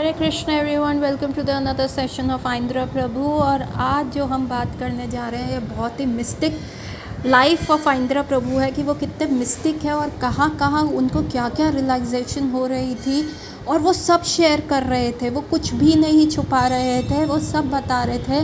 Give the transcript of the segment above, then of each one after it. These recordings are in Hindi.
Hare Krishna everyone welcome to the another session of Aindra Prabhu और आज जो हम बात करने जा रहे हैं ये बहुत ही mystic life of Aindra Prabhu है कि वो कितने मिस्टिक है और कहाँ कहाँ उनको क्या क्या रिलैक्सेशन हो रही थी और वो सब शेयर कर रहे थे। वो कुछ भी नहीं छुपा रहे थे वो सब बता रहे थे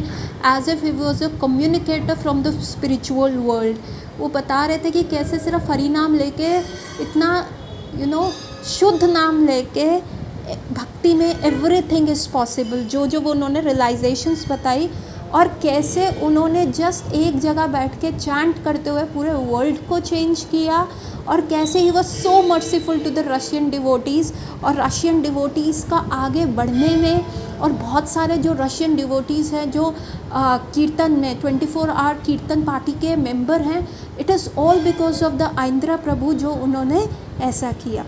as if he was a communicator from the spiritual world वो बता रहे थे कि कैसे सिर्फ़ हरी नाम लेके इतना यू you नो know, शुद्ध नाम लेके भक्ति में एवरीथिंग इज़ पॉसिबल जो जो वो उन्होंने रियलाइजेशंस बताई और कैसे उन्होंने जस्ट एक जगह बैठ के चैंट करते हुए पूरे वर्ल्ड को चेंज किया और कैसे he was so merciful to the Russian devotees और रशियन डिवोटीज़ का आगे बढ़ने में और बहुत सारे जो रशियन डिवोटीज़ हैं जो आ, कीर्तन में twenty four hour kirtan party के मेंबर हैं it is all because of the Aindra Prabhu जो उन्होंने ऐसा किया।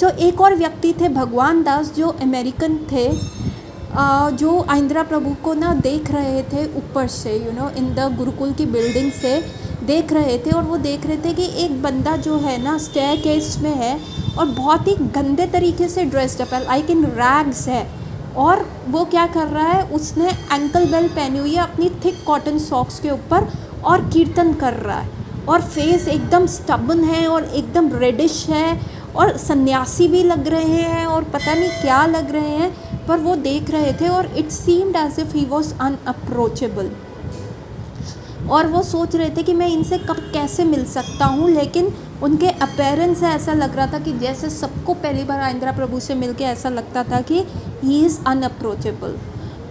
सो so, एक और व्यक्ति थे भगवान दास जो अमेरिकन थे जो आइंद्रा प्रभु को ना देख रहे थे ऊपर से you know in the gurukul की बिल्डिंग से देख रहे थे और वो देख रहे थे कि एक बंदा जो है ना स्टेयर केस में है और बहुत ही गंदे तरीके से ड्रेस्ड अप है लाइक इन रैग्स है। और वो क्या कर रहा है उसने एंकल बेल पहनी हुई है अपनी थिक कॉटन सॉक्स के ऊपर और कीर्तन कर रहा है। और फेस एकदम स्टबन है और एकदम रेडिश है और सन्यासी भी लग रहे हैं और पता नहीं क्या लग रहे हैं, पर वो देख रहे थे और it seemed as if he was unapproachable और वो सोच रहे थे कि मैं इनसे कब कैसे मिल सकता हूँ, लेकिन उनके अपेरेंस से ऐसा लग रहा था कि जैसे सबको पहली बार आइंद्रा प्रभु से मिलके ऐसा लगता था कि ही इज़ अनअप्रोचेबल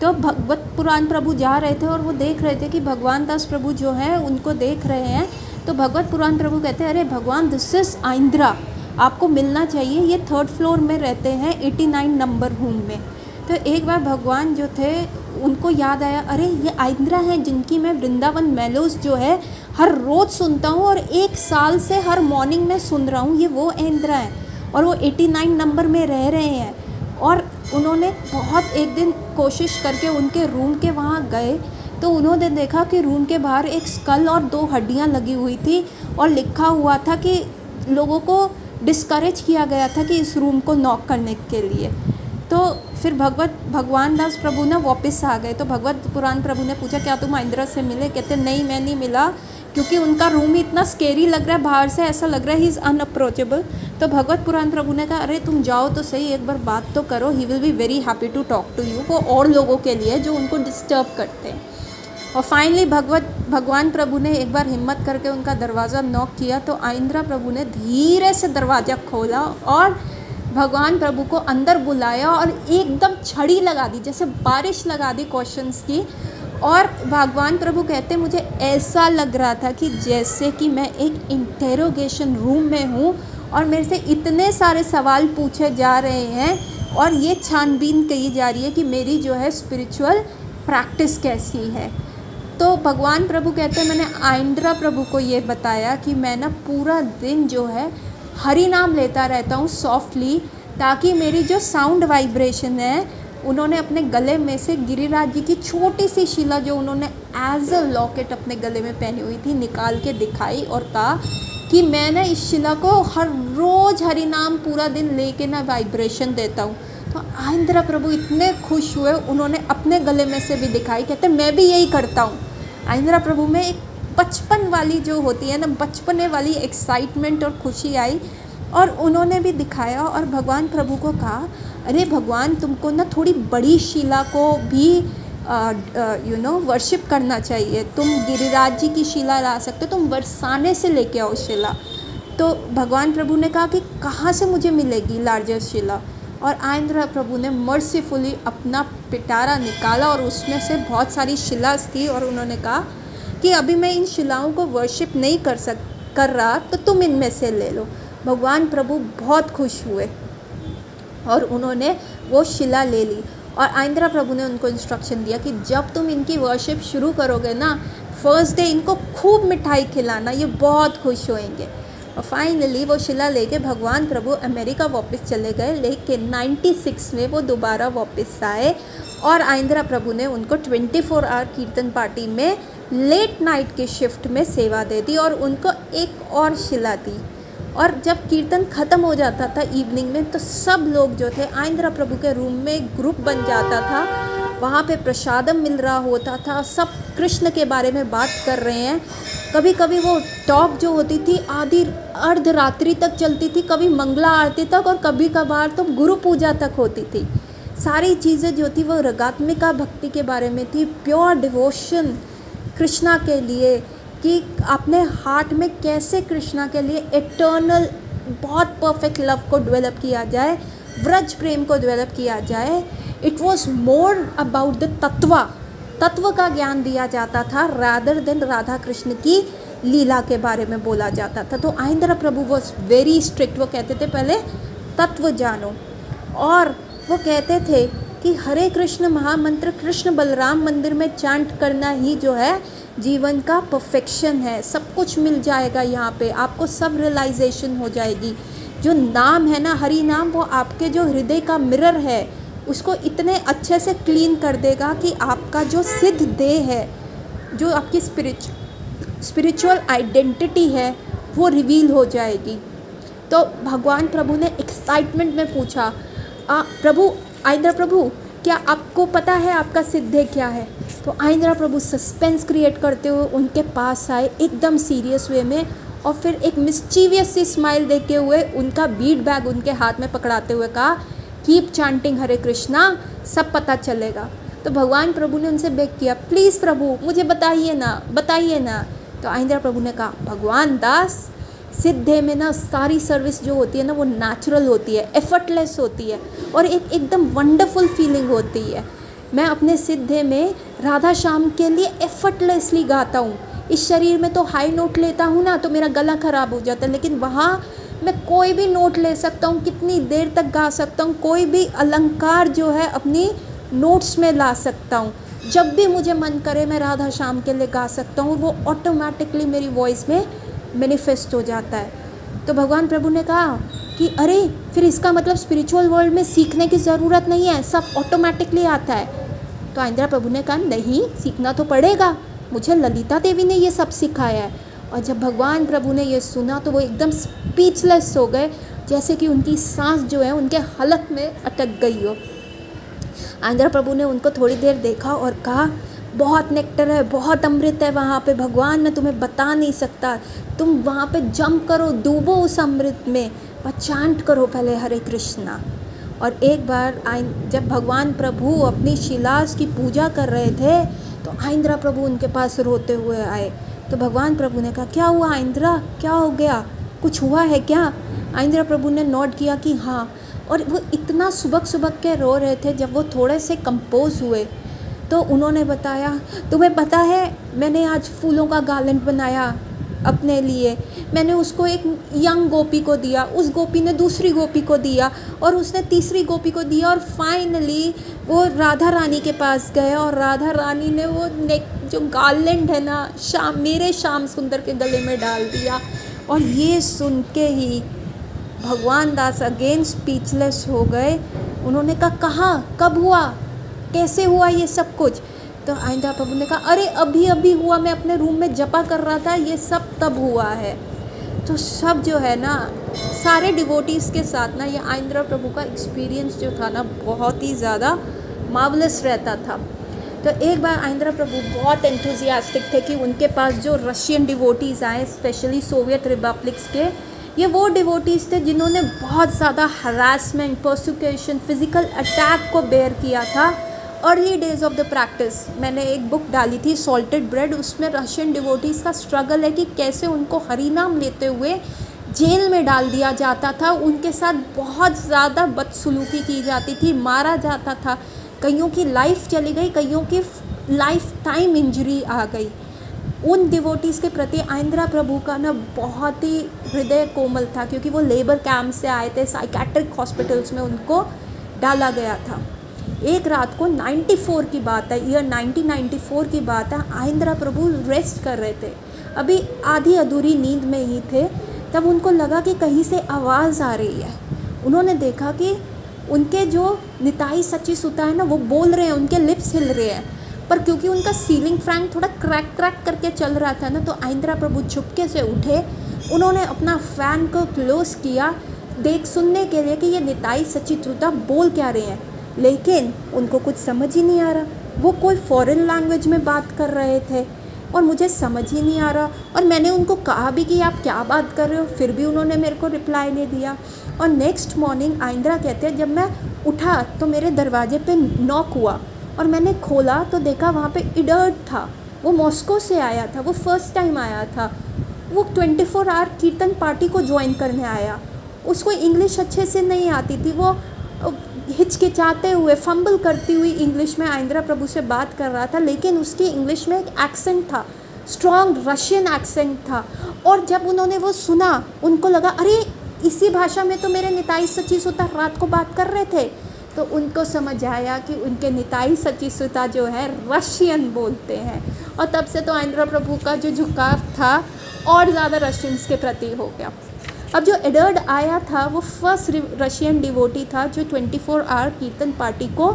तो भगवत पुराण प्रभु जा रहे थे और वो देख रहे थे कि भगवान दास प्रभु जो है, उनको देख रहे हैं तो भगवत पुराण प्रभु कहते हैं, अरे भगवान दिस इज़ आइंद्रा आपको मिलना चाहिए। ये थर्ड फ्लोर में रहते हैं 89 नंबर रूम में. तो एक बार भगवान जो थे, उनको याद आया, अरे, ये आइंद्रा हैं जिनकी मैं वृंदावन मेलोस जो है, हर रोज़ सुनता हूँ और एक साल से हर मॉर्निंग में सुन रहा हूँ, ये वो इंद्रा हैं और वो 89 नंबर में रह रहे हैं। और उन्होंने बहुत एक दिन कोशिश करके उनके रूम के वहाँ गए। तो उन्होंने देखा कि रूम के बाहर एक स्कल और दो हड्डियाँ लगी हुई थी और लिखा हुआ था कि लोगों को डिस्करेज किया गया था कि इस रूम को नॉक करने के लिए। तो फिर भगवत, भगवान दास प्रभु ना वापस आ गए। तो भगवत पुराण प्रभु ने पूछा, क्या तुम इंदिरा से मिले? कहते, नहीं, मैं नहीं मिला, क्योंकि उनका रूम ही इतना स्केरी लग रहा है, बाहर से ऐसा लग रहा है ही इज़ अनअप्रोचेबल तो भगवत पुराण प्रभु ने कहा, अरे, तुम जाओ तो सही, एक बार बात तो करो he will be very happy to talk to you वो और लोगों के लिए जो उनको डिस्टर्ब करते हैं। और फाइनली भगवत, भगवान प्रभु ने एक बार हिम्मत करके उनका दरवाज़ा नॉक किया तो आइंद्रा प्रभु ने धीरे से दरवाज़ा खोला और भगवान प्रभु को अंदर बुलाया और एकदम छड़ी लगा दी, जैसे बारिश लगा दी क्वेश्चंस की। और भगवान प्रभु कहते, मुझे ऐसा लग रहा था कि जैसे कि मैं एक इंटेरोगेशन रूम में हूँ और मेरे से इतने सारे सवाल पूछे जा रहे हैं और ये छानबीन कही जा रही है कि मेरी जो है स्पिरिचुअल प्रैक्टिस कैसी है। तो भगवान प्रभु कहते हैं, मैंने आइंद्रा प्रभु को ये बताया कि मैं ना पूरा दिन जो है हरि नाम लेता रहता हूँ सॉफ्टली ताकि मेरी जो साउंड वाइब्रेशन है, उन्होंने अपने गले में से गिरिराज जी की छोटी सी शिला जो उन्होंने एज अ लॉकेट अपने गले में पहनी हुई थी, निकाल के दिखाई और कहा कि मैं ना इस शिला को हर रोज़ हरि नाम पूरा दिन लेके ना वाइब्रेशन देता हूँ। तो आइंद्रा प्रभु इतने खुश हुए, उन्होंने अपने गले में से भी दिखाई, कहते मैं भी यही करता हूँ। आइंद्रा प्रभु में एक बचपन वाली जो होती है ना, बचपने वाली एक्साइटमेंट और खुशी आई और उन्होंने भी दिखाया और भगवान प्रभु को कहा, अरे भगवान, तुमको ना थोड़ी बड़ी शिला को भी यू नो वर्शिप करना चाहिए। तुम गिरिराज जी की शिला ला सकते हो, तुम बरसाने से लेके आओ शिला। तो भगवान प्रभु ने कहा कि कहाँ से मुझे मिलेगी लार्जर शिला? और आइंद्रा प्रभु ने मर्सीफुली अपना पिटारा निकाला और उसमें से बहुत सारी शिलास थी और उन्होंने कहा कि अभी मैं इन शिलाओं को वर्शिप नहीं कर सक, कर रहा तो तुम इनमें से ले लो। भगवान प्रभु बहुत खुश हुए और उन्होंने वो शिला ले ली और आइंद्रा प्रभु ने उनको इंस्ट्रक्शन दिया कि जब तुम इनकी वर्शिप शुरू करोगे ना फ़र्स्ट डे इनको खूब मिठाई खिलाना, ये बहुत खुश होएँगे। और फाइनली वो शिला लेके भगवान प्रभु अमेरिका वापस चले गए। लेकिन 96 में वो दोबारा वापस आए और आइंद्रा प्रभु ने उनको 24 फोर आवर कीर्तन पार्टी में लेट नाइट के शिफ्ट में सेवा दे दी और उनको एक और शिला दी। और जब कीर्तन ख़त्म हो जाता था इवनिंग में तो सब लोग जो थे आइंद्रा प्रभु के रूम में ग्रुप बन जाता था। वहाँ पे प्रसादम मिल रहा होता था। सब कृष्ण के बारे में बात कर रहे हैं। कभी कभी वो टॉक जो होती थी, आधी अर्धरात्रि तक चलती थी, कभी मंगला आरती तक और कभी कभार तो गुरु पूजा तक होती थी। सारी चीज़ें जो थी वो रगात्मिका भक्ति के बारे में थी। प्योर डिवोशन कृष्णा के लिए कि अपने हार्ट में कैसे कृष्णा के लिए इटर्नल बहुत परफेक्ट लव को डेवलप किया जाए, व्रज प्रेम को डेवलप किया जाए। It was more about the tattva तत्व का ज्ञान दिया जाता था रादर देन राधा कृष्ण की लीला के बारे में बोला जाता था तो Aindra Prabhu was very strict वो कहते थे पहले तत्व जानो और वो कहते थे कि हरे कृष्ण महामंत्र कृष्ण बलराम मंदिर में चांट करना ही जो है जीवन का परफेक्शन है सब कुछ मिल जाएगा यहाँ पे आपको सब रियलाइजेशन हो जाएगी जो नाम है ना हरि नाम वो आपके जो हृदय का मिरर है उसको इतने अच्छे से क्लीन कर देगा कि आपका जो सिद्ध देह है जो आपकी स्पिरिच स्पिरिचुअल आइडेंटिटी है वो रिवील हो जाएगी। तो भगवान प्रभु ने एक्साइटमेंट में पूछा आ, प्रभु आइंद्र प्रभु क्या आपको पता है आपका सिद्धे क्या है? तो आइंद्रा प्रभु सस्पेंस क्रिएट करते हुए उनके पास आए एकदम सीरियस वे में और फिर एक मिस्चीवियस सी स्माइल देते हुए उनका बीट बैग उनके हाथ में पकड़ाते हुए कहा कीप चांटिंग हरे कृष्णा सब पता चलेगा। तो भगवान प्रभु ने उनसे बेग किया प्लीज़ प्रभु, मुझे बताइए ना बताइए ना। तो आइंद्रा प्रभु ने कहा, भगवान दास, सिद्धे में ना सारी सर्विस जो होती है ना, वो नेचुरल होती है एफर्टलेस होती है और एक एकदम वंडरफुल फीलिंग होती है। मैं अपने सिद्धे में राधा श्याम के लिए एफर्टलेसली गाता हूँ। इस शरीर में तो हाई नोट लेता हूँ ना तो मेरा गला ख़राब हो जाता है, लेकिन वहाँ मैं कोई भी नोट ले सकता हूँ, कितनी देर तक गा सकता हूँ, कोई भी अलंकार जो है अपनी नोट्स में ला सकता हूँ। जब भी मुझे मन करे मैं राधा श्याम के लिए गा सकता हूँ, वो ऑटोमेटिकली मेरी वॉइस में मैनिफेस्ट हो जाता है। तो भगवान प्रभु ने कहा कि अरे, फिर इसका मतलब स्पिरिचुअल वर्ल्ड में सीखने की ज़रूरत नहीं है, सब ऑटोमेटिकली आता है। तो आइंद्रा प्रभु ने कहा, नहीं, सीखना तो पड़ेगा। मुझे ललिता देवी ने ये सब सिखाया है। और जब भगवान प्रभु ने ये सुना तो वो एकदम स्पीचलेस हो गए, जैसे कि उनकी सांस जो है उनके हलक में अटक गई हो। आंध्र प्रभु ने उनको थोड़ी देर देखा और कहा, बहुत नेक्टर है, बहुत अमृत है वहाँ पे, भगवान मैं तुम्हें बता नहीं सकता। तुम वहाँ पे जंप करो, डूबो उस अमृत में, पर करो पहले हरे कृष्णा। और एक बार आइन, जब भगवान प्रभु अपनी शिलास की पूजा कर रहे थे तो आइंद्रा प्रभु उनके पास रोते हुए आए। तो भगवान प्रभु ने कहा, क्या हुआ आइंद्रा क्या हो गया? कुछ हुआ है क्या? आइंद्रा प्रभु ने नोट किया कि हाँ और वो इतना सुबह सुबह के रो रहे थे जब वो थोड़े से कंपोज हुए। तो उन्होंने बताया, तुम्हें पता है, मैंने आज फूलों का गार्लेंड बनाया अपने लिए। मैंने उसको एक यंग गोपी को दिया, उस गोपी ने दूसरी गोपी को दिया, और उसने तीसरी गोपी को दिया, और फाइनली वो राधा रानी के पास गए, और राधा रानी ने वो नेक जो गार्लेंड है ना, शाम, मेरे शाम सुंदर के गले में डाल दिया। और ये सुन के ही भगवान दास अगेन स्पीचलेस हो गए। उन्होंने कहा, कहाँ? कब हुआ? कैसे हुआ ये सब कुछ? तो आइंदा प्रभु ने कहा, अरे, अभी अभी हुआ, मैं अपने रूम में जपा कर रहा था, ये सब तब हुआ है। तो सब जो है ना, सारे डिवोटीज़ के साथ ना, ये आइंद्रा प्रभु का एक्सपीरियंस जो था ना, बहुत ही ज़्यादा मावलस रहता था। तो एक बार आइंद्रा प्रभु बहुत एंथुजियास्टिक थे कि उनके पास जो रशियन डिवोटीज़ आए स्पेशली सोवियत रिपब्लिक्स के, ये वो डिवोटीज़ थे जिन्होंने बहुत ज़्यादा हरासमेंट प्रोसिक्यूशन फ़िज़िकल अटैक को बेयर किया था। Early days of the practice मैंने एक बुक डाली थी सॉल्टेड ब्रेड उसमें रशियन डिवोटीज़ का स्ट्रगल है कि कैसे उनको हरी नाम लेते हुए जेल में डाल दिया जाता था। उनके साथ बहुत ज़्यादा बदसलूकी की जाती थी, मारा जाता था। कईयों की लाइफ चली गई, कईयों की लाइफ टाइम इंजरी आ गई। उन डिवोटीज़ के प्रति आइंद्रा प्रभु का ना बहुत ही हृदय कोमल था, क्योंकि वो लेबर कैंप से आए थे साइकेट्रिक हॉस्पिटल्स में उनको डाला गया था। एक रात को 94 की बात है ईयर 1994 की बात है, आइंद्रा प्रभु रेस्ट कर रहे थे। अभी आधी अधूरी नींद में ही थे, तब उनको लगा कि कहीं से आवाज़ आ रही है। उन्होंने देखा कि उनके जो निताई सच्ची सुता है ना, वो बोल रहे हैं, उनके लिप्स हिल रहे हैं। पर क्योंकि उनका सीलिंग फ़ैन थोड़ा क्रैक क्रैक करके चल रहा था ना तो आइंद्रा प्रभु चुपके से उठे। उन्होंने अपना फ़ैन को क्लोज़ किया, देख सुनने के लिए कि ये निताई सचित्रुता बोल क्या रहे हैं। लेकिन उनको कुछ समझ ही नहीं आ रहा। वो कोई फॉरेन लैंग्वेज में बात कर रहे थे। और मुझे समझ ही नहीं आ रहा। और मैंने उनको कहा भी कि आप क्या बात कर रहे हो, फिर भी उन्होंने मेरे को रिप्लाई नहीं दिया। और नेक्स्ट मॉर्निंग आइंद्रा कहते हैं, जब मैं उठा तो मेरे दरवाजे पे नॉक हुआ और मैंने खोला तो देखा वहाँ पे इडर्ट था। वो मॉस्को से आया था, वो फ़र्स्ट टाइम आया था। वो twenty four hour kirtan party को ज्वाइन करने आया। उसको इंग्लिश अच्छे से नहीं आती थी, वो हिचकिचाते हुए फंबल करती हुई इंग्लिश में आइंद्रा प्रभु से बात कर रहा था, लेकिन उसकी इंग्लिश में एक एक्सेंट था स्ट्रॉन्ग रशियन एक्सेंट था। और जब उन्होंने वो सुना, उनको लगा, अरे, इसी भाषा में तो मेरे निताई सची सुता रात को बात कर रहे थे। तो उनको समझ आया कि उनके निताई सची सुता जो है रशियन बोलते हैं। और तब से तो आइंद्रा प्रभु का जो झुकाव था, और ज़्यादा रशियंस के प्रति हो गया। अब जो एडर्ड आया था, वो फ़र्स्ट रशियन डिवोटी था, जो 24 फोर आवर कीर्तन पार्टी को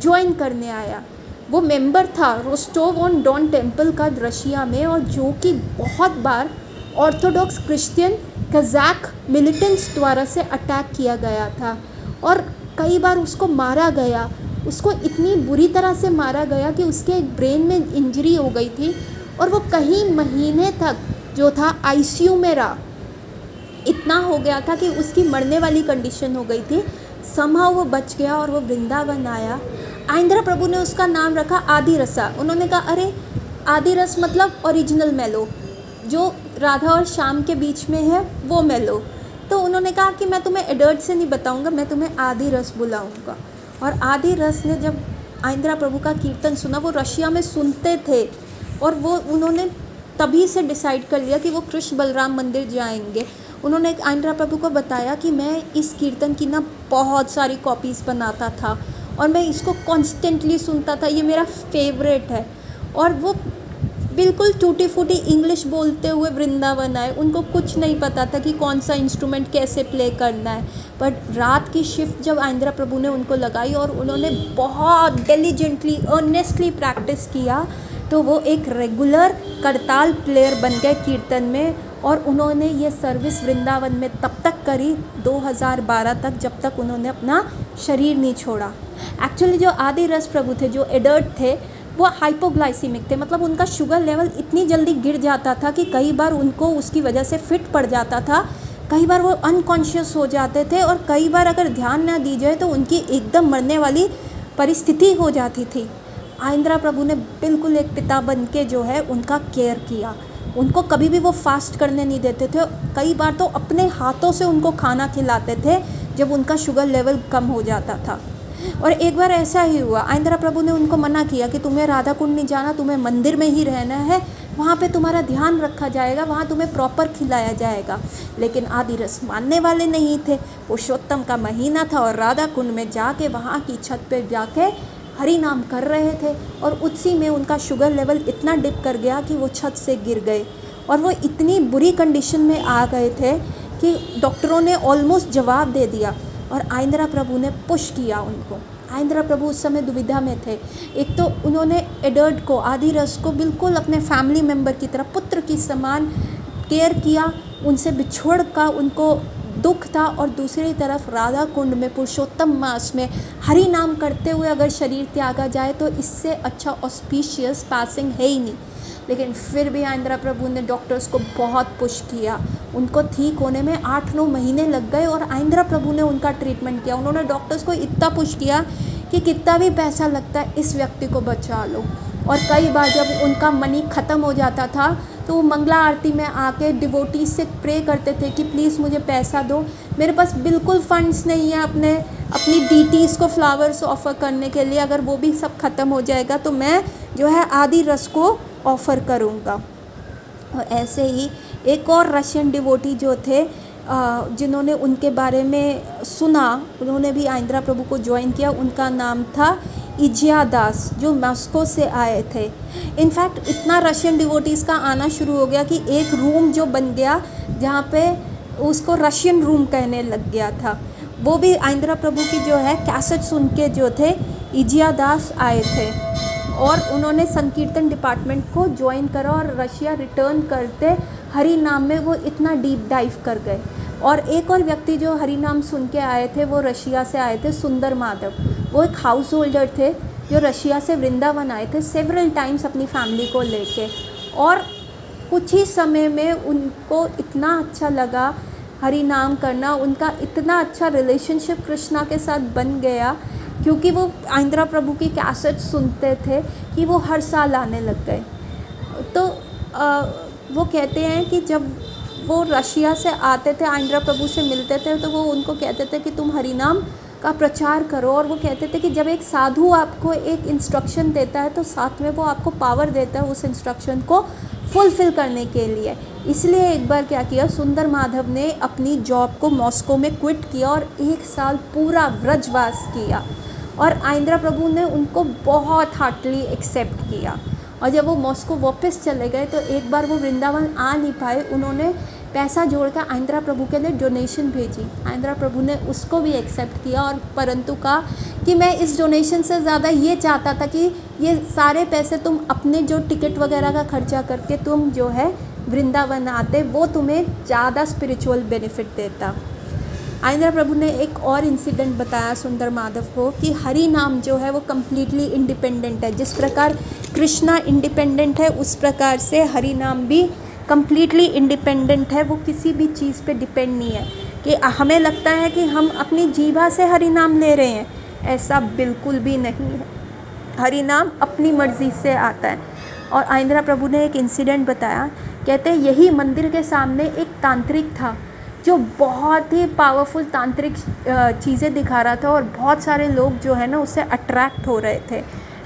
ज्वाइन करने आया। वो मेंबर था रोस्टोव ऑन डॉन टेंपल का रशिया में और जो कि बहुत बार ऑर्थोडॉक्स क्रिश्चियन कजैक मिलिटेंट्स द्वारा से अटैक किया गया था और कई बार उसको मारा गया। उसको इतनी बुरी तरह से मारा गया कि उसके एक ब्रेन में इंजरी हो गई थी और वो कई महीने तक जो था आईसीयू में रहा। इतना हो गया था कि उसकी मरने वाली कंडीशन हो गई थी। समहा वो बच गया और वो वृंदावन आया। आइंद्रा प्रभु ने उसका नाम रखा आदि रसा उन्होंने कहा, अरे आदि रस मतलब ओरिजिनल मेलो जो राधा और श्याम के बीच में है, वो मेलो तो उन्होंने कहा कि मैं तुम्हें एडर्ट से नहीं बताऊँगा, मैं तुम्हें आदि रस बुलाऊँगा। और आदि रस ने जब आइंद्रा प्रभु का कीर्तन सुना, वो रशिया में सुनते थे। और वो, उन्होंने तभी से डिसाइड कर लिया कि वो कृष्ण बलराम मंदिर जाएँगे। उन्होंने आइंद्रा प्रभु को बताया कि मैं इस कीर्तन की ना बहुत सारी कॉपीज़ बनाता था और मैं इसको कॉन्स्टेंटली सुनता था। ये मेरा फेवरेट है। और वो बिल्कुल टूटी फूटी इंग्लिश बोलते हुए वृंदावन आए। उनको कुछ नहीं पता था कि कौन सा इंस्ट्रूमेंट कैसे प्ले करना है। बट रात की शिफ्ट जब आइंद्रा प्रभु ने उनको लगाई और उन्होंने बहुत डेलीजेंटली अर्नेस्टली प्रैक्टिस किया तो वो एक रेगुलर करताल प्लेयर बन गए कीर्तन में। और उन्होंने ये सर्विस वृंदावन में तब तक करी 2012 तक, जब तक उन्होंने अपना शरीर नहीं छोड़ा। एक्चुअली जो आदि रस प्रभु थे, जो एडर्ट थे, वो हाइपोग्लाइसीमिक थे। मतलब उनका शुगर लेवल इतनी जल्दी गिर जाता था कि कई बार उनको उसकी वजह से फिट पड़ जाता था। कई बार वो अनकॉन्शियस हो जाते थे और कई बार अगर ध्यान ना दी जाए तो उनकी एकदम मरने वाली परिस्थिति हो जाती थी। आइंद्रा प्रभु ने बिल्कुल एक पिता बन के जो है उनका केयर किया। उनको कभी भी वो फास्ट करने नहीं देते थे। कई बार तो अपने हाथों से उनको खाना खिलाते थे, जब उनका शुगर लेवल कम हो जाता था। और एक बार ऐसा ही हुआ, आइंद्रा प्रभु ने उनको मना किया कि तुम्हें राधा कुंड नहीं जाना, तुम्हें मंदिर में ही रहना है, वहाँ पे तुम्हारा ध्यान रखा जाएगा, वहाँ तुम्हें प्रॉपर खिलाया जाएगा। लेकिन आदि रस मानने वाले नहीं थे। पुरुषोत्तम का महीना था और राधा कुंड में जाके वहाँ की छत पे जाके हरी नाम कर रहे थे और उसी में उनका शुगर लेवल इतना डिप कर गया कि वो छत से गिर गए। और वो इतनी बुरी कंडीशन में आ गए थे कि डॉक्टरों ने ऑलमोस्ट जवाब दे दिया और आइंद्रा प्रभु ने पुश किया उनको। आइंद्रा प्रभु उस समय दुविधा में थे। एक तो उन्होंने एडर्ड को आदि रस को बिल्कुल अपने फैमिली मेंबर की तरह, पुत्र की समान केयर किया, उनसे बिछोड़ का उनको दुख था और दूसरी तरफ़ राधा कुंड में पुरुषोत्तम मास में हरि नाम करते हुए अगर शरीर त्यागा जाए तो इससे अच्छा ऑस्पिशियस पासिंग है ही नहीं। लेकिन फिर भी आंध्रा प्रभु ने डॉक्टर्स को बहुत पुश किया। उनको ठीक होने में आठ नौ महीने लग गए और आंध्रा प्रभु ने उनका ट्रीटमेंट किया। उन्होंने डॉक्टर्स को इतना पुश किया कि कितना भी पैसा लगता है इस व्यक्ति को बचा लो। और कई बार जब उनका मनी ख़त्म हो जाता था तो वो मंगला आरती में आके डिवोटी से प्रे करते थे कि प्लीज़ मुझे पैसा दो। मेरे पास बिल्कुल फंड्स नहीं है अपने, अपनी डीटीज़ को फ्लावर्स ऑफ़र करने के लिए। अगर वो भी सब ख़त्म हो जाएगा तो मैं जो है आदि रस को ऑफ़र करूँगा। और ऐसे ही एक और रशियन डिवोटी जो थे जिन्होंने उनके बारे में सुना, उन्होंने भी आइंद्रा प्रभु को ज्वाइन किया। उनका नाम था इजिया दास जो मॉस्को से आए थे। इनफैक्ट इतना रशियन डिवोटीज़ का आना शुरू हो गया कि एक रूम जो बन गया, जहाँ पे उसको रशियन रूम कहने लग गया था। वो भी आइंद्रा प्रभु की जो है कैसेट सुन के जो थे इजिया दास आए थे। और उन्होंने संकीर्तन डिपार्टमेंट को ज्वाइन करा और रशिया रिटर्न करते, हरी नाम में वो इतना डीप डाइव कर गए। और एक और व्यक्ति जो हरि नाम सुन के आए थे वो रशिया से आए थे सुंदर माधव। वो एक हाउस होल्डर थे जो रशिया से वृंदावन आए थे सेवरल टाइम्स अपनी फैमिली को लेके। और कुछ ही समय में उनको इतना अच्छा लगा हरि नाम करना उनका इतना अच्छा रिलेशनशिप कृष्णा के साथ बन गया क्योंकि वो आंध्रा प्रभु की कैसेट सुनते थे कि वो हर साल आने लग गए। तो आ, वो कहते हैं कि जब वो रशिया से आते थे आंध्रा प्रभु से मिलते थे तो वो उनको कहते थे कि तुम हरिनाम का प्रचार करो और वो कहते थे कि जब एक साधु आपको एक इंस्ट्रक्शन देता है तो साथ में वो आपको पावर देता है उस इंस्ट्रक्शन को फुलफ़िल करने के लिए। इसलिए एक बार क्या किया, सुंदर माधव ने अपनी जॉब को मॉस्को में क्विट किया और एक साल पूरा व्रजवास किया और आइंद्रा प्रभु ने उनको बहुत हार्टली एक्सेप्ट किया। और जब वो मॉस्को वापस चले गए तो एक बार वो वृंदावन आ नहीं पाए, उन्होंने पैसा जोड़कर आंध्रा प्रभु के लिए डोनेशन भेजी। आंध्रा प्रभु ने उसको भी एक्सेप्ट किया और परंतु कहा कि मैं इस डोनेशन से ज़्यादा ये चाहता था कि ये सारे पैसे तुम अपने जो टिकट वगैरह का खर्चा करके तुम जो है वृंदावन आते, वो तुम्हें ज़्यादा स्पिरिचुअल बेनिफिट देता। आइंद्रा प्रभु ने एक और इंसिडेंट बताया सुंदर माधव को कि हरि नाम जो है वो कम्प्लीटली इंडिपेंडेंट है। जिस प्रकार कृष्णा इंडिपेंडेंट है, उस प्रकार से हरि नाम भी कम्प्लीटली इंडिपेंडेंट है, वो किसी भी चीज़ पे डिपेंड नहीं है। कि हमें लगता है कि हम अपनी जीवा से हरि नाम ले रहे हैं, ऐसा बिल्कुल भी नहीं है। हरि नाम अपनी मर्ज़ी से आता है। और आइंद्रा प्रभु ने एक इंसिडेंट बताया। कहते हैं, यही मंदिर के सामने एक तांत्रिक था, जो बहुत ही पावरफुल तांत्रिक चीज़ें दिखा रहा था और बहुत सारे लोग जो है ना उससे अट्रैक्ट हो रहे थे।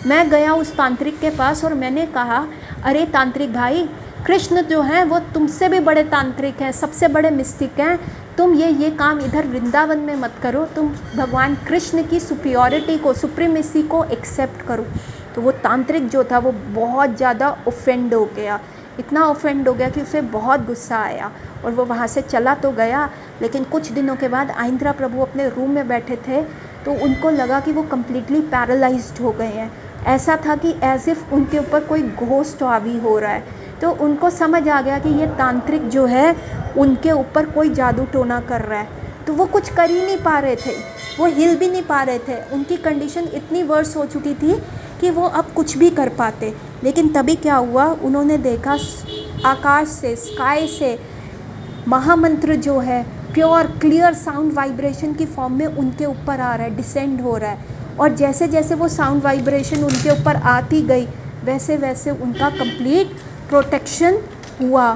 मैं गया उस तांत्रिक के पास और मैंने कहा, अरे तांत्रिक भाई कृष्ण जो हैं, वो तुमसे भी बड़े तांत्रिक हैं, सबसे बड़े मिस्टिक हैं। तुम ये ये काम इधर वृंदावन में मत करो। तुम भगवान कृष्ण की सुपियोरिटी को सुप्रीमेसी को एक्सेप्ट करो। तो वो तांत्रिक जो था, वो बहुत ज़्यादा ओफेंड हो गया। इतना ऑफेंड हो गया कि उसे बहुत गुस्सा आया और वो वहाँ से चला तो गया। लेकिन कुछ दिनों के बाद आइंद्रा प्रभु अपने रूम में बैठे थे तो उनको लगा कि वो कम्प्लीटली पैरालाइज्ड हो गए हैं। ऐसा था कि एज इफ़ उनके ऊपर कोई घोस्ट हावी हो रहा है। तो उनको समझ आ गया कि ये तांत्रिक जो है, उनके ऊपर कोई जादू टोना कर रहा है। तो वो कुछ कर ही नहीं पा रहे थे। वो हिल भी नहीं पा रहे थे। उनकी कंडीशन इतनी वर्स हो चुकी थी कि वो अब कुछ भी कर पाते। लेकिन तभी क्या हुआ? उन्होंने देखा आकाश से स्काई से महामंत्र जो है प्योर क्लियर साउंड वाइब्रेशन की फॉर्म में उनके ऊपर आ रहा है डिसेंड हो रहा है। और जैसे जैसे वो साउंड वाइब्रेशन उनके ऊपर आती गई वैसे वैसे उनका कंप्लीट प्रोटेक्शन हुआ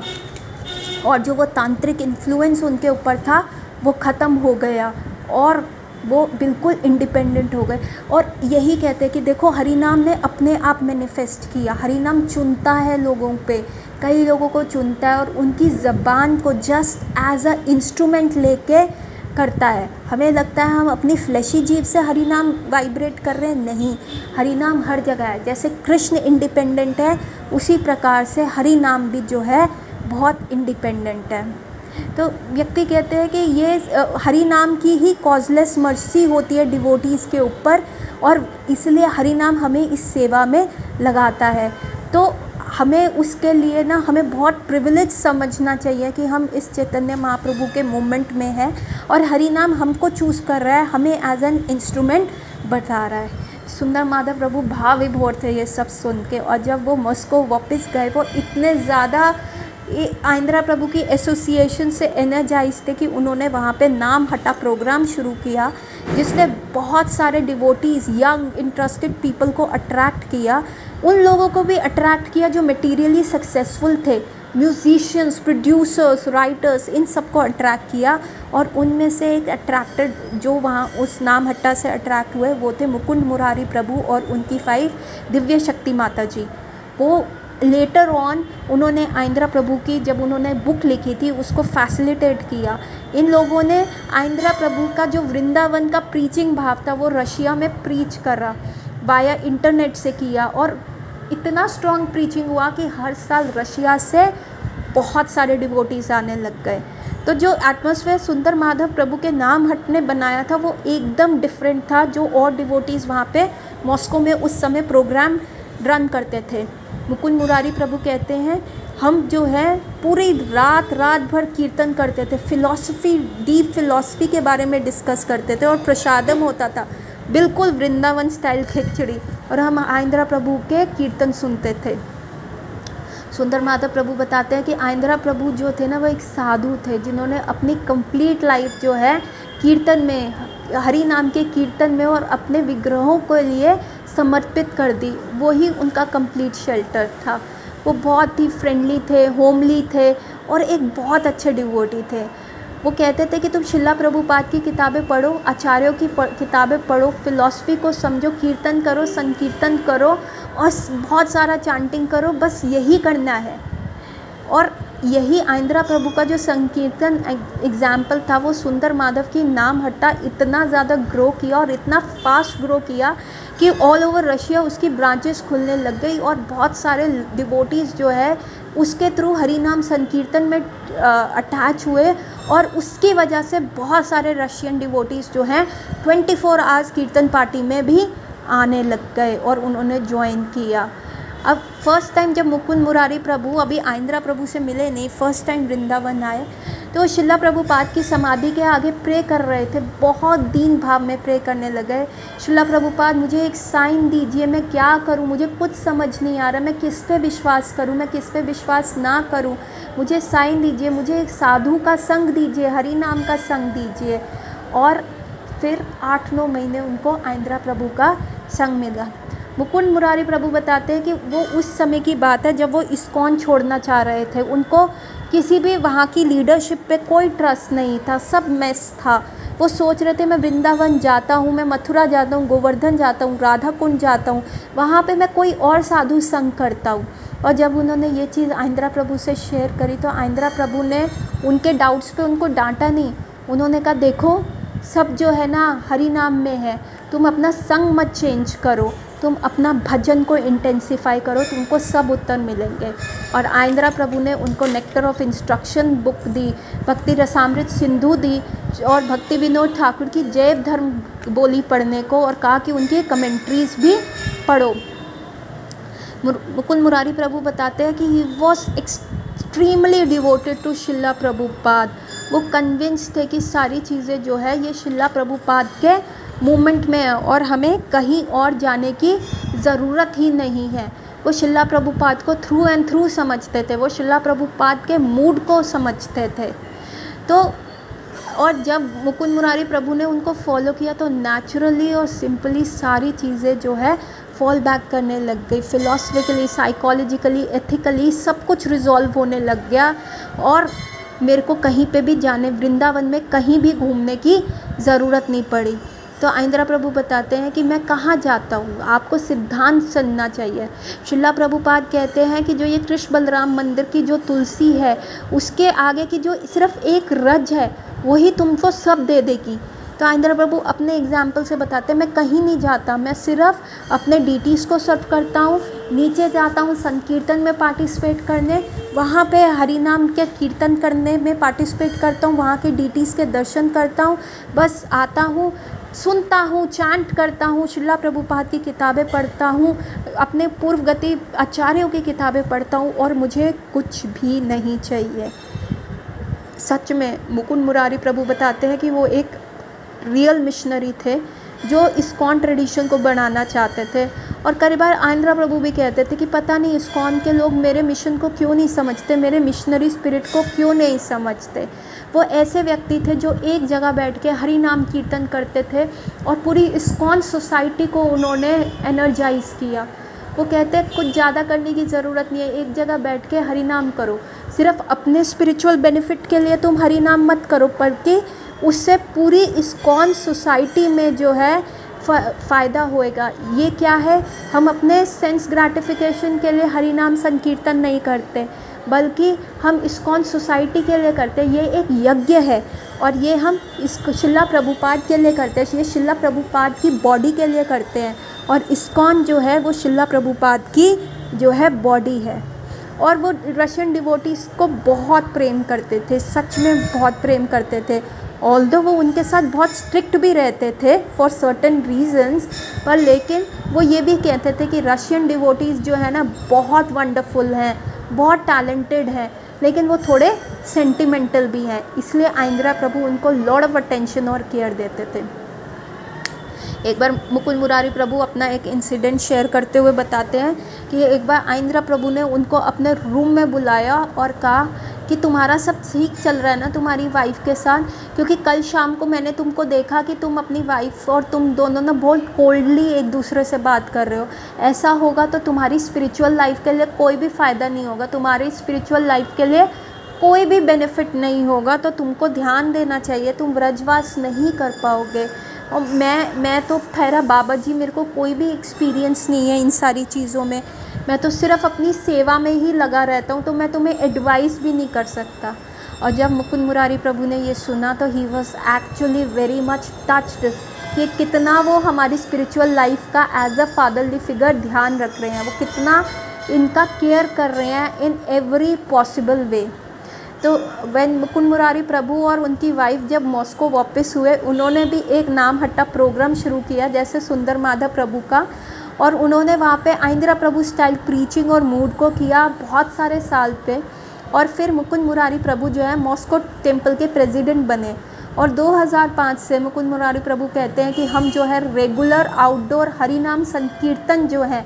और जो वो तांत्रिक इन्फ्लुएंस उनके ऊपर था, वो ख़त्म हो गया और वो बिल्कुल इंडिपेंडेंट हो गए। और यही कहते हैं कि देखो हरि नाम ने अपने आप मैनिफेस्ट किया। हरि नाम चुनता है लोगों पे। कई लोगों को चुनता है और उनकी ज़बान को जस्ट एज अ इंस्ट्रूमेंट लेके करता है। हमें लगता है हम अपनी फ्लैशी जीव से हरि नाम वाइब्रेट कर रहे हैं। नहीं हरि नाम हर जगह है। जैसे कृष्ण इंडिपेंडेंट है, उसी प्रकार से हरि नाम भी जो है, बहुत इंडिपेंडेंट है। तो व्यक्ति कहते हैं कि ये हरि नाम की ही कॉजलेस मर्सी होती है डिवोटीज़ के ऊपर और इसलिए हरि नाम हमें इस सेवा में लगाता है। तो हमें उसके लिए ना हमें बहुत प्रिविलेज समझना चाहिए कि हम इस चैतन्य महाप्रभु के मोमेंट में हैं और हरि नाम हमको चूज़ कर रहा है, हमें एज एन इंस्ट्रूमेंट बता रहा है। सुंदर माधव प्रभु भाव विभोर थे ये सब सुन के और जब वो मॉस्को वापस गए, वो इतने ज़्यादा आंध्रा प्रभु की एसोसिएशन से एनर्जाइज थे कि उन्होंने वहाँ पे नाम हटा प्रोग्राम शुरू किया, जिसने बहुत सारे डिवोटीज़ यंग इंटरेस्टेड पीपल को अट्रैक्ट किया। उन लोगों को भी अट्रैक्ट किया जो मटेरियली सक्सेसफुल थे। म्यूजिशियंस प्रोड्यूसर्स राइटर्स इन सबको अट्रैक्ट किया और उनमें से एक अट्रैक्टेड जो वहाँ उस नाम हट्टा से अट्रैक्ट हुए, वो थे मुकुंद मुरारी प्रभु और उनकी फाइव दिव्य शक्ति माता जी। वो लेटर ऑन उन्होंने आइंद्रा प्रभु की, जब उन्होंने बुक लिखी थी, उसको फैसिलिटेट किया। इन लोगों ने आइंद्रा प्रभु का जो वृंदावन का प्रीचिंग भाव था, वो रशिया में प्रीच करा बाया इंटरनेट से किया और इतना स्ट्रॉन्ग प्रीचिंग हुआ कि हर साल रशिया से बहुत सारे डिवोटीज़ आने लग गए। तो जो एटमोसफेयर सुंदर माधव प्रभु के नाम हट ने बनाया था, वो एकदम डिफरेंट था, जो और डिवोटीज़ वहाँ पे मॉस्को में उस समय प्रोग्राम रन करते थे। मुकुंद मुरारी प्रभु कहते हैं, हम जो है, पूरी रात रात भर कीर्तन करते थे। फ़िलॉसफी डीप फ़िलॉसफी के बारे में डिस्कस करते थे और प्रसादम होता था। बिल्कुल वृंदावन स्टाइल खिचड़ी। और हम आइंद्रा प्रभु के कीर्तन सुनते थे। सुंदर माता प्रभु बताते हैं कि आइंद्रा प्रभु जो थे ना, वो एक साधु थे, जिन्होंने अपनी कंप्लीट लाइफ जो है, कीर्तन में, हरि नाम के कीर्तन में और अपने विग्रहों के लिए समर्पित कर दी। वही उनका कंप्लीट शेल्टर था। वो बहुत ही फ्रेंडली थे होमली थे और एक बहुत अच्छे डिवोटी थे। वो कहते थे कि तुम शिला प्रभुपाद की किताबें पढ़ो, आचार्यों की किताबें पढ़ो फिलॉसफी को समझो, कीर्तन करो, संकीर्तन करो और बहुत सारा चांटिंग करो, बस यही करना है। और यही आइंद्रा प्रभु का जो संकीर्तन एग्ज़ाम्पल था, वो सुंदर माधव की नाम हट्टा इतना ज़्यादा ग्रो किया और इतना फास्ट ग्रो किया कि ऑल ओवर रशिया उसकी ब्रांचेस खुलने लग गई और बहुत सारे डिवोटीज़ जो है, उसके थ्रू हरी नाम संकीर्तन में अटैच हुए और उसकी वजह से बहुत सारे रशियन डिवोटीज़ जो हैं 24 फोर आवर्स कीर्तन पार्टी में भी आने लग गए और उन्होंने ज्वाइन किया। अब फ़र्स्ट टाइम जब मुकुंद मुरारी प्रभु, अभी आइंद्रा प्रभु से मिले नहीं फ़र्स्ट टाइम वृंदावन आए तो शिला प्रभुपाद की समाधि के आगे प्रे कर रहे थे, बहुत दीन भाव में प्रे करने लगे। शिला प्रभुपाद मुझे एक साइन दीजिए, मैं क्या करूँ? मुझे कुछ समझ नहीं आ रहा, मैं किस पे विश्वास करूँ, मैं किस पे विश्वास ना करूँ? मुझे साइन दीजिए, मुझे एक साधु का संग दीजिए, हरि नाम का संग दीजिए। और फिर आठ नौ महीने उनको आइंद्रा प्रभु का संग मिला। मुकुंद मुरारी प्रभु बताते हैं कि वो उस समय की बात है जब वो इस्कॉन छोड़ना चाह रहे थे। उनको किसी भी वहाँ की लीडरशिप पे कोई ट्रस्ट नहीं था, सब मेस था। वो सोच रहे थे, मैं वृंदावन जाता हूँ, मैं मथुरा जाता हूँ, गोवर्धन जाता हूँ राधा कुंड जाता हूँ, वहाँ पे मैं कोई और साधु संग करता हूँ। और जब उन्होंने ये चीज़ आइंद्रा प्रभु से शेयर करी तो आइंद्रा प्रभु ने उनके डाउट्स पे उनको डांटा नहीं। उन्होंने कहा, देखो, सब जो है ना, हरि नाम में है, तुम अपना संग मत चेंज करो। तुम अपना भजन को इंटेंसिफाई करो, तुमको सब उत्तर मिलेंगे। और आइंद्रा प्रभु ने उनको नेक्टर ऑफ़ इंस्ट्रक्शन बुक दी, भक्ति रसामृत सिंधु दी, और भक्ति विनोद ठाकुर की जैव धर्म बोली पढ़ने को और कहा कि उनकी कमेंट्रीज भी पढ़ो। मुकुंद मुरारी प्रभु बताते हैं कि he was extremely devoted to Srila Prabhupada वो कन्विंस थे कि सारी चीज़ें जो है, ये शिल्ला प्रभुपाद के मूवमेंट में है और हमें कहीं और जाने की ज़रूरत ही नहीं है। वो शिला प्रभुपाद को थ्रू एंड थ्रू समझते थे। वो शिला प्रभुपाद के मूड को समझते थे। तो और जब मुकुंद मुरारी प्रभु ने उनको फॉलो किया तो नेचुरली और सिंपली सारी चीज़ें जो है फॉल बैक करने लग गई। फ़िलासफिकली साइकोलॉजिकली एथिकली सब कुछ रिजॉल्व होने लग गया। और मेरे को कहीं पे भी जाने, वृंदावन में कहीं भी घूमने की ज़रूरत नहीं पड़ी। तो आइंद्रा प्रभु बताते हैं कि मैं कहाँ जाता हूँ? आपको सिद्धांत सुनना चाहिए। शिला प्रभुपाद कहते हैं कि जो ये कृष्ण बलराम मंदिर की जो तुलसी है, उसके आगे की जो सिर्फ़ एक रज है, वही तुमको सब दे देगी। तो आइंद्रा प्रभु अपने एग्ज़ाम्पल से बताते हैं, मैं कहीं नहीं जाता। मैं सिर्फ़ अपने डी को सर्व करता हूँ, नीचे जाता हूँ संकीर्तन में पार्टिसिपेट करने, वहाँ पे हरि नाम के कीर्तन करने में पार्टिसिपेट करता हूँ, वहाँ के डी के दर्शन करता हूँ, बस आता हूँ। सुनता हूँ चांट करता हूँ, शिला प्रभुपाद की किताबें पढ़ता हूँ, अपने पूर्व गति आचार्यों की किताबें पढ़ता हूँ और मुझे कुछ भी नहीं चाहिए। सच में मुकुंद मुरारी प्रभु बताते हैं कि वो एक रियल मिशनरी थे, जो इस्कॉन ट्रेडिशन को बढ़ाना चाहते थे। और कई बार आंध्रा प्रभु भी कहते थे कि पता नहीं इस्कॉन के लोग मेरे मिशन को क्यों नहीं समझते, मेरे मिशनरी स्पिरिट को क्यों नहीं समझते। वो ऐसे व्यक्ति थे जो एक जगह बैठ के हरि नाम कीर्तन करते थे और पूरी इस्कॉन सोसाइटी को उन्होंने एनर्जाइज किया। वो कहते हैं, कुछ ज़्यादा करने की ज़रूरत नहीं है, एक जगह बैठ के हरि नाम करो। सिर्फ़ अपने स्पिरिचुअल बेनिफिट के लिए तुम हरि नाम मत करो, बल्कि उससे पूरी इस्कॉन सोसाइटी में जो है फ़ायदा होएगा। ये क्या है? हम अपने सेंस ग्रेटिफिकेशन के लिए हरि नाम संकीर्तन नहीं करते। बल्कि हम इस्कॉन सोसाइटी के लिए करते हैं। ये एक यज्ञ है और ये हम इस शिला प्रभुपाद के लिए करते हैं। ये शिला प्रभुपाद की बॉडी के लिए करते हैं और इस्कॉन जो है वो शिला प्रभुपाद की जो है बॉडी है। और वो रशियन डिवोटीज़ को बहुत प्रेम करते थे, सच में बहुत प्रेम करते थे। ऑल दो वो उनके साथ बहुत स्ट्रिक्ट भी रहते थे फॉर सर्टन रीजंस पर लेकिन वो ये भी कहते थे कि रशियन डिवोटीज़ जो है ना, बहुत वंडरफुल हैं। बहुत टैलेंटेड हैं, लेकिन वो थोड़े सेंटिमेंटल भी हैं, इसलिए आइंद्रा प्रभु उनको लॉर्ड ऑफ़ अटेंशन और केयर देते थे। एक बार मुकुल मुरारी प्रभु अपना एक इंसिडेंट शेयर करते हुए बताते हैं कि एक बार आइंद्रा प्रभु ने उनको अपने रूम में बुलाया और कहा कि तुम्हारा सब ठीक चल रहा है ना तुम्हारी वाइफ के साथ? क्योंकि कल शाम को मैंने तुमको देखा कि तुम अपनी वाइफ और तुम दोनों ना बहुत कोल्डली एक दूसरे से बात कर रहे हो। ऐसा होगा तो तुम्हारी स्पिरिचुअल लाइफ के लिए कोई भी फ़ायदा नहीं होगा। तुम्हारी स्पिरिचुअल लाइफ के लिए कोई भी बेनिफिट नहीं होगा। तो तुमको ध्यान देना चाहिए, तुम व्रजवास नहीं कर पाओगे। और मैं मैं तो ठहरा बाबा जी, मेरे को कोई भी एक्सपीरियंस नहीं है इन सारी चीज़ों में। मैं तो सिर्फ़ अपनी सेवा में ही लगा रहता हूँ तो मैं तुम्हें एडवाइस भी नहीं कर सकता। और जब मुकुंद मुरारी प्रभु ने ये सुना तो he was actually very much touched कि कितना वो हमारी स्पिरिचुअल लाइफ का एज अ फादरली फिगर ध्यान रख रहे हैं। वो कितना इनका केयर कर रहे हैं इन एवरी पॉसिबल वे तो वैन मुकुंद मुरारी प्रभु और उनकी वाइफ जब मॉस्को वापस हुए, उन्होंने भी एक नाम हट्टा प्रोग्राम शुरू किया, जैसे सुंदर माधव प्रभु का। और उन्होंने वहाँ पे आइंद्रा प्रभु स्टाइल प्रीचिंग और मूड को किया बहुत सारे साल पे। और फिर मुकुंद मुरारी प्रभु जो है मॉस्को टेंपल के प्रेसिडेंट बने। और 2005 से मुकुंद मुरारी प्रभु कहते हैं कि हम जो है रेगुलर आउटडोर हरिनाम संकीर्तन जो है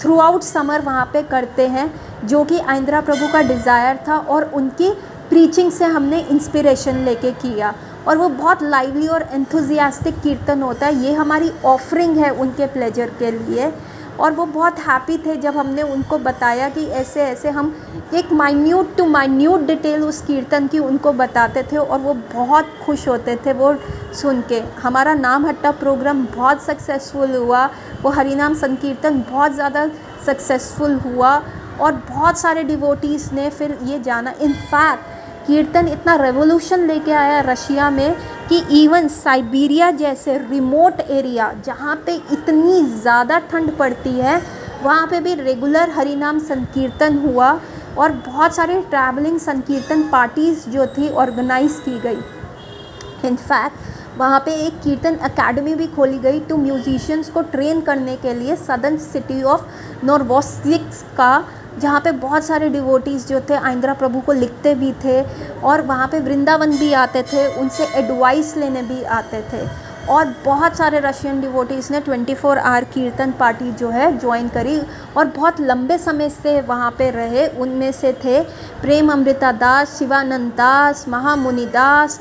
थ्रू आउट समर वहाँ पे करते हैं। जो कि आइंद्रा प्रभु का डिज़ायर था और उनकी प्रीचिंग से हमने इंस्पिरेशन लेके किया। और वो बहुत लाइवली और एंथुजियास्टिक कीर्तन होता है। ये हमारी ऑफरिंग है उनके प्लेजर के लिए। और वो बहुत हैप्पी थे जब हमने उनको बताया कि ऐसे ऐसे हम एक माइन्यूट टू माइन्यूट डिटेल उस कीर्तन की उनको बताते थे और वो बहुत खुश होते थे वो सुन के। हमारा नाम हट्टा प्रोग्राम बहुत सक्सेसफुल हुआ। वो हरिनाम संकीर्तन बहुत ज़्यादा सक्सेसफुल हुआ। और बहुत सारे डिवोटीज़ ने फिर ये जाना। इनफैक्ट कीर्तन इतना रेवोल्यूशन लेके आया रशिया में कि इवन साइबेरिया जैसे रिमोट एरिया जहाँ पे इतनी ज़्यादा ठंड पड़ती है, वहाँ पे भी रेगुलर हरिनाम संकीर्तन हुआ और बहुत सारे ट्रैवलिंग संकीर्तन पार्टीज़ जो थी ऑर्गेनाइज की गई। इनफैक्ट वहाँ पे एक कीर्तन एकेडमी भी खोली गई टू म्यूजिशियंस को ट्रेन करने के लिए सदर्न सिटी ऑफ़ नॉर्वोसिक्स का। जहाँ पे बहुत सारे डिवोटीज़ जो थे, आइंद्रा प्रभु को लिखते भी थे और वहाँ पे वृंदावन भी आते थे, उनसे एडवाइस लेने भी आते थे। और बहुत सारे रशियन डिवोटीज़ ने 24 फोर आवर कीर्तन पार्टी जो है ज्वाइन करी और बहुत लंबे समय से वहाँ पे रहे। उनमें से थे प्रेम अमृता दास, शिवानंद दास, महामुनि दास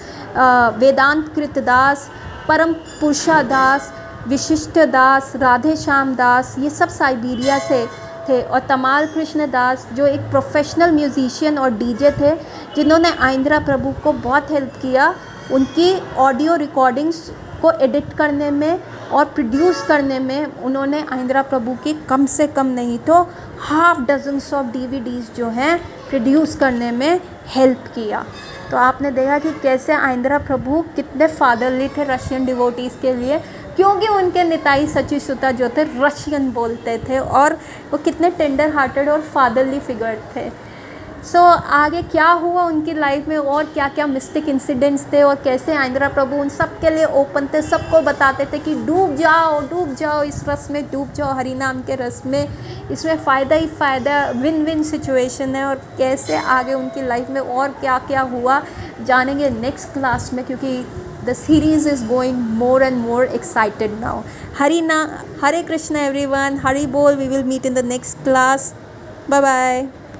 वेदांत कृत दास, परम पुरुषा दास, विशिष्ट दास राधे श्याम दास, ये सब साइबीरिया से थे और तमाल कृष्ण दास, जो एक प्रोफेशनल म्यूज़िशियन और डीजे थे, जिन्होंने आइंद्रा प्रभु को बहुत हेल्प किया उनकी ऑडियो रिकॉर्डिंग्स को एडिट करने में और प्रोड्यूस करने में उन्होंने आइंद्रा प्रभु की कम से कम नहीं तो हाफ़ डजन्स ऑफ़ डीवीडीज़ जो हैं प्रोड्यूस करने में हेल्प किया। तो आपने देखा कि कैसे आइंद्रा प्रभु कितने फादरली थे रशियन डिवोटीज़ के लिए, क्योंकि उनके निताई सची सुता जो थे रशियन बोलते थे और वो कितने टेंडर हार्टेड और फादरली फिगर थे। सो so, आगे क्या हुआ उनकी लाइफ में और क्या क्या मिस्टेक इंसिडेंट्स थे और कैसे आंध्रा प्रभु उन सब के लिए ओपन थे? सबको बताते थे कि डूब जाओ डूब जाओ इस रस में डूब जाओ हरी नाम के रस में। इसमें फ़ायदा ही फ़ायदा विन विन सिचुएशन है और कैसे आगे उनकी लाइफ में और क्या क्या हुआ जानेंगे नेक्स्ट क्लास में क्योंकि the series is going more and more excited now. hari na hare krishna everyone hari bol we will meet in the next class. Bye bye